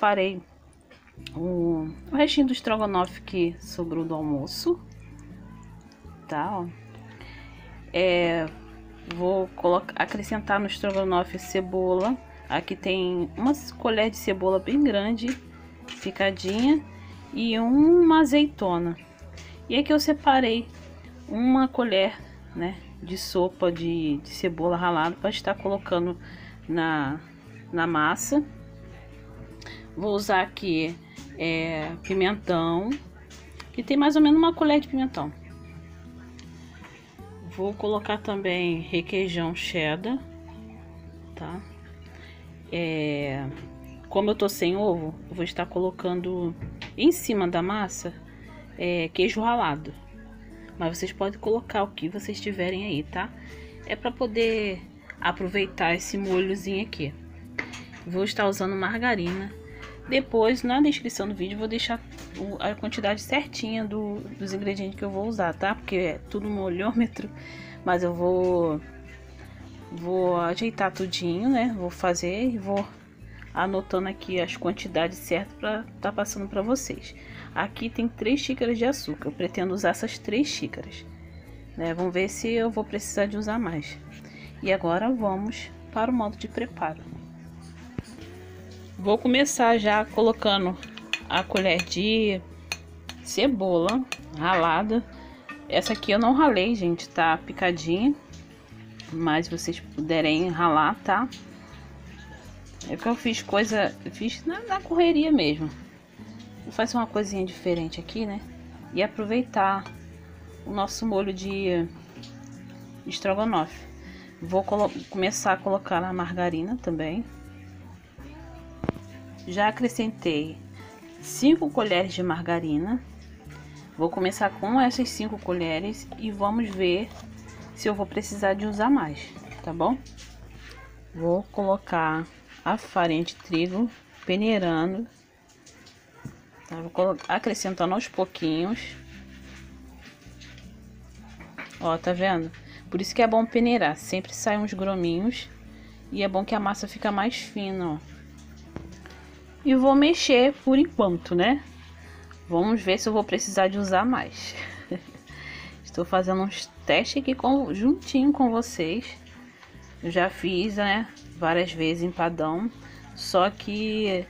separei o, o restinho do estrogonofe que sobrou do almoço, tá? Ó. É, vou colocar, acrescentar no estrogonofe cebola. Aqui tem uma colher de cebola bem grande, picadinha, e uma azeitona. E aqui eu separei uma colher, né, de sopa de, de cebola ralada para estar colocando na, na massa. Vou usar aqui é, pimentão, que tem mais ou menos uma colher de pimentão. Vou colocar também requeijão cheddar, tá? É, como eu tô sem ovo, eu vou estar colocando em cima da massa é, queijo ralado. Mas vocês podem colocar o que vocês tiverem aí, tá? É para poder aproveitar esse molhozinho aqui. Vou estar usando margarina. Depois, na descrição do vídeo, vou deixar a quantidade certinha do, dos ingredientes que eu vou usar, tá? Porque é tudo no olhômetro, mas eu vou vou ajeitar tudinho, né? Vou fazer e vou anotando aqui as quantidades certas para tá passando para vocês. Aqui tem 3 xícaras de açúcar, eu pretendo usar essas 3 xícaras. Né? Vamos ver se eu vou precisar de usar mais. E agora vamos para o modo de preparo. Vou começar já colocando a colher de cebola ralada. Essa aqui eu não ralei, gente, tá picadinha. Mas vocês puderem ralar, tá? É que eu fiz coisa, fiz na, na correria mesmo. Vou fazer uma coisinha diferente aqui, né? E aproveitar o nosso molho de estrogonofe. Vou começar a colocar na margarina também. Já acrescentei 5 colheres de margarina. Vou começar com essas 5 colheres e vamos ver se eu vou precisar de usar mais, tá bom? Vou colocar a farinha de trigo peneirando. Tá? Vou acrescentando aos pouquinhos. Ó, tá vendo? Por isso que é bom peneirar. Sempre sai uns grominhos. E é bom que a massa fica mais fina, ó. E vou mexer por enquanto, né? Vamos ver se eu vou precisar de usar mais. Estou fazendo uns testes aqui com, juntinho com vocês. Eu já fiz, né? várias vezes empadão, só que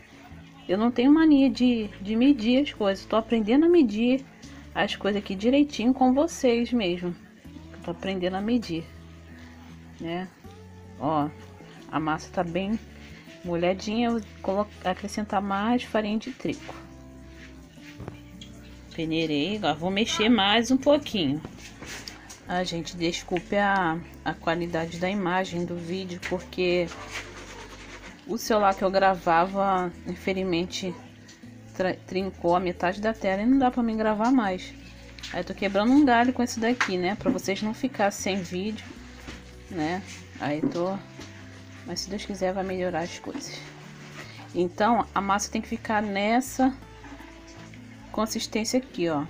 eu não tenho mania de, de medir as coisas. Tô aprendendo a medir as coisas aqui direitinho com vocês mesmo. Tô aprendendo a medir, né? Ó, a massa tá bem molhadinha, eu vou acrescentar mais farinha de trigo. Peneirei, agora vou mexer mais um pouquinho. Ah, gente, desculpe a, a qualidade da imagem do vídeo, porque o celular que eu gravava, infelizmente, trincou a metade da tela e não dá pra me gravar mais. Aí tô quebrando um galho com esse daqui, né? Pra vocês não ficar sem vídeo, né? Aí tô... Mas se Deus quiser vai melhorar as coisas. Então, a massa tem que ficar nessa consistência aqui, ó.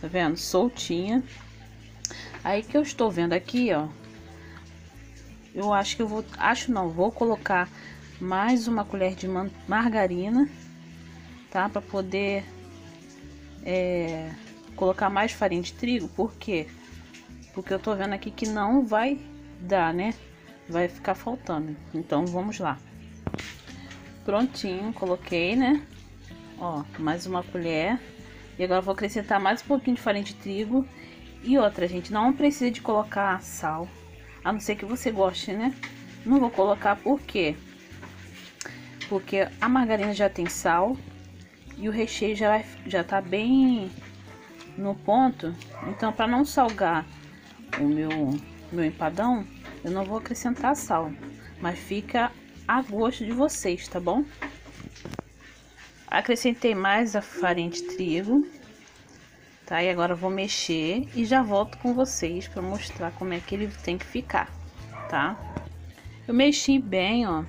Tá vendo? Soltinha. Aí que eu estou vendo aqui, ó. Eu acho que eu vou... Acho não, vou colocar mais uma colher de margarina, tá? Para poder é, colocar mais farinha de trigo. Por quê? Porque eu tô vendo aqui que não vai dar, né? Vai ficar faltando. Então, vamos lá. Prontinho, coloquei, né? Ó, mais uma colher. E agora vou acrescentar mais um pouquinho de farinha de trigo e outra, gente, não precisa de colocar sal, a não ser que você goste, né? Não vou colocar por quê? Porque a margarina já tem sal e o recheio já, já tá bem no ponto. Então, para não salgar o meu, meu empadão, eu não vou acrescentar sal. Mas fica a gosto de vocês, tá bom? Acrescentei mais a farinha de trigo tá? E agora vou mexer e já volto com vocês para mostrar como é que ele tem que ficar, tá? Eu mexi bem, ó.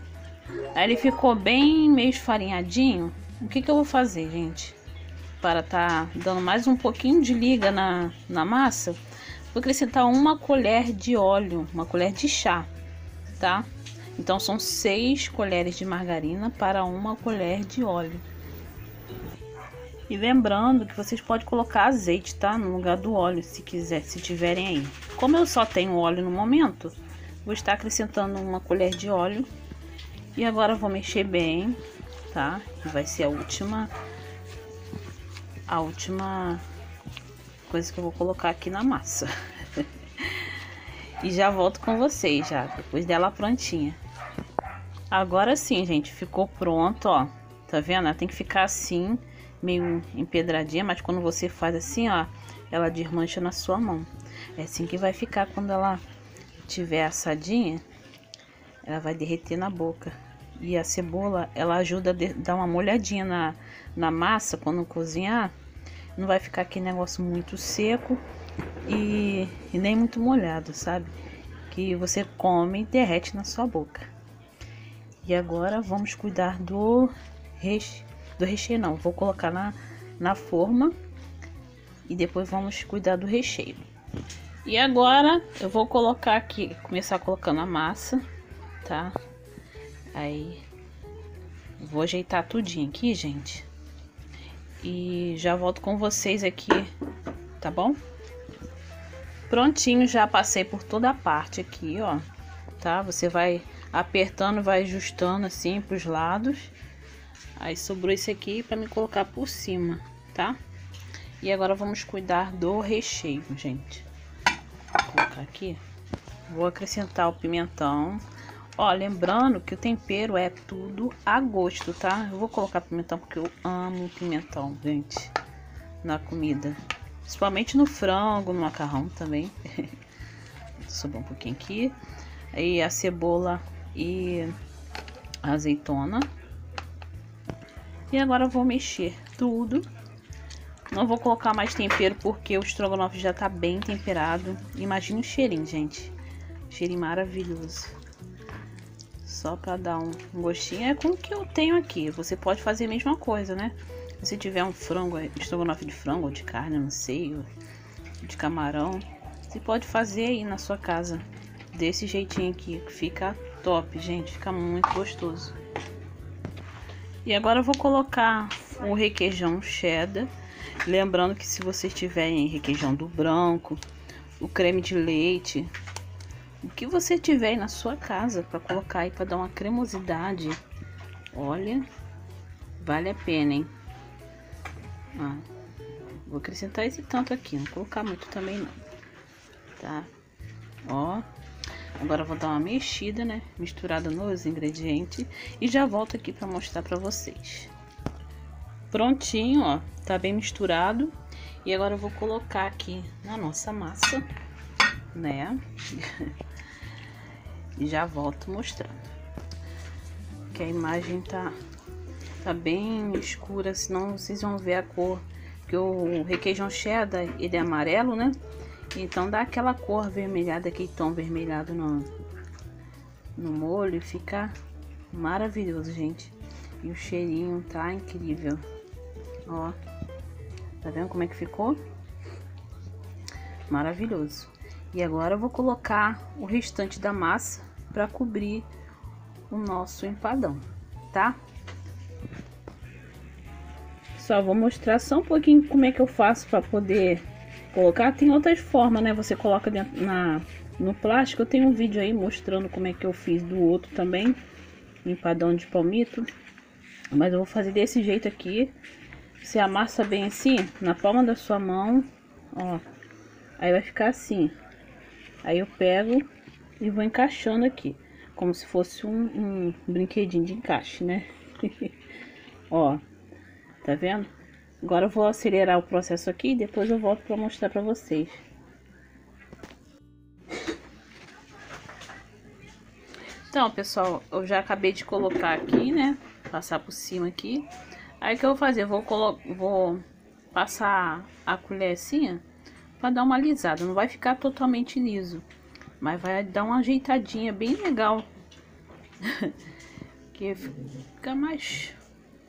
Aí ele ficou bem meio esfarinhadinho. O que que eu vou fazer, gente? Para tá dando mais um pouquinho de liga na, na massa, vou acrescentar uma colher de óleo, uma colher de chá, tá? Então são seis colheres de margarina para uma colher de óleo. E lembrando que vocês podem colocar azeite, tá? No lugar do óleo, se quiser, se tiverem aí. Como eu só tenho óleo no momento, vou estar acrescentando uma colher de óleo. E agora vou mexer bem, tá? Vai ser a última a última coisa que eu vou colocar aqui na massa. e já volto com vocês já, depois dela prontinha. Agora sim, gente, ficou pronto, ó. Tá vendo? Ela tem que ficar assim, meio empedradinha, mas quando você faz assim, ó, ela desmancha na sua mão. É assim que vai ficar quando ela tiver assadinha, ela vai derreter na boca. E a cebola, ela ajuda a dar uma molhadinha na, na massa quando cozinhar. Não vai ficar aquele negócio muito seco e, e nem muito molhado, sabe? Que você come e derrete na sua boca. E agora vamos cuidar do recheio, do recheio não, vou colocar na, na forma e depois vamos cuidar do recheio. E agora eu vou colocar aqui, começar colocando a massa, tá? Aí vou ajeitar tudinho aqui, gente. E já volto com vocês aqui, tá bom? Prontinho, já passei por toda a parte aqui, ó. Tá? Você vai apertando, vai ajustando assim pros lados. Aí sobrou esse aqui para me colocar por cima, tá? E agora vamos cuidar do recheio, gente. Vou colocar aqui. Vou acrescentar o pimentão. Ó, lembrando que o tempero é tudo a gosto, tá? Eu vou colocar pimentão porque eu amo pimentão, gente, na comida. Principalmente no frango, no macarrão também. Sobrou um pouquinho aqui. Aí a cebola e a azeitona. E agora eu vou mexer tudo. Não vou colocar mais tempero porque o estrogonofe já tá bem temperado. Imagina o cheirinho, gente. Cheirinho maravilhoso. Só pra dar um gostinho. É com o que eu tenho aqui. Você pode fazer a mesma coisa, né? Se tiver um frango, estrogonofe de frango ou de carne, não sei, de camarão, você pode fazer aí na sua casa. Desse jeitinho aqui, fica top, gente. Fica muito gostoso. E agora eu vou colocar o requeijão cheddar. Lembrando que se vocês tiverem requeijão do branco, o creme de leite, o que você tiver aí na sua casa para colocar aí para dar uma cremosidade, olha, vale a pena, hein? Vou acrescentar esse tanto aqui, não colocar muito também não, tá? Ó, Agora vou dar uma mexida, né? Misturada nos ingredientes. E já volto aqui para mostrar para vocês. Prontinho, ó. Tá bem misturado. E agora eu vou colocar aqui na nossa massa, né? e já volto mostrando. Que a imagem tá, tá bem escura, senão vocês vão ver a cor. Que o requeijão cheddar, ele é amarelo, né? Então dá aquela cor vermelhada, aquele tom vermelhado no, no molho e fica maravilhoso, gente. E o cheirinho tá incrível. Ó, tá vendo como é que ficou? Maravilhoso. E agora eu vou colocar o restante da massa para cobrir o nosso empadão, tá? Só vou mostrar só um pouquinho como é que eu faço para poder colocar. Tem outras formas, né? Você coloca dentro na, no plástico. Eu tenho um vídeo aí mostrando como é que eu fiz do outro também. Empadão de palmito. Mas eu vou fazer desse jeito aqui. Você amassa bem assim, na palma da sua mão, ó. Aí vai ficar assim. Aí eu pego e vou encaixando aqui. Como se fosse um, um brinquedinho de encaixe, né? ó, tá vendo? Agora eu vou acelerar o processo aqui e depois eu volto para mostrar para vocês. Então, pessoal, eu já acabei de colocar aqui, né? Passar por cima aqui. Aí o que eu vou fazer? Eu vou, vou passar a colher assim, para dar uma alisada. Não vai ficar totalmente liso, mas vai dar uma ajeitadinha bem legal. que fica mais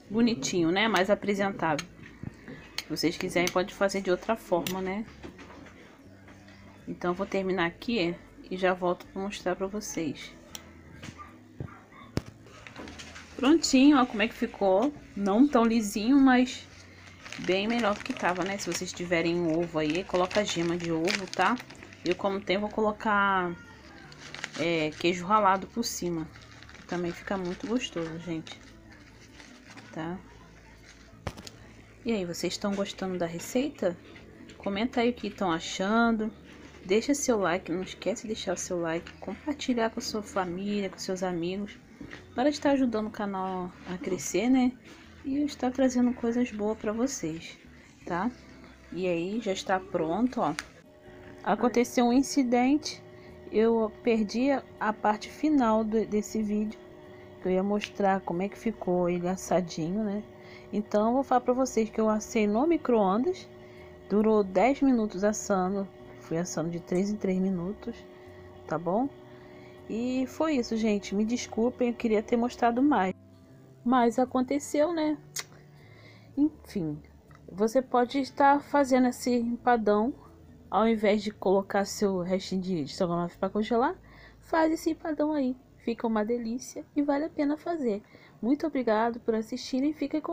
bonitinho, né? Mais apresentável. Se vocês quiserem, pode fazer de outra forma, né? Então, vou terminar aqui e já volto para mostrar para vocês. Prontinho, ó como é que ficou. Não tão lisinho, mas bem melhor do que tava, né? Se vocês tiverem ovo aí, coloca gema de ovo, tá? Eu, como tem, vou colocar é, queijo ralado por cima. Também fica muito gostoso, gente. Tá? E aí, vocês estão gostando da receita? Comenta aí o que estão achando. Deixa seu like, não esquece de deixar seu like, compartilhar com sua família, com seus amigos, para estar ajudando o canal a crescer, né? E estar trazendo coisas boas para vocês, tá? E aí, já está pronto, ó. Aconteceu um incidente, eu perdi a parte final do, desse vídeo, que eu ia mostrar como é que ficou ele assadinho, né? Então, eu vou falar para vocês que eu assei no micro-ondas, durou 10 minutos assando, Fui assando de 3 em 3 minutos, tá bom? E foi isso, gente. Me desculpem, eu queria ter mostrado mais. Mas aconteceu, né? Enfim, você pode estar fazendo esse empadão ao invés de colocar seu restinho de estrogonofe para congelar, faz esse empadão aí. Fica uma delícia e vale a pena fazer. Muito obrigado por assistirem e fiquem com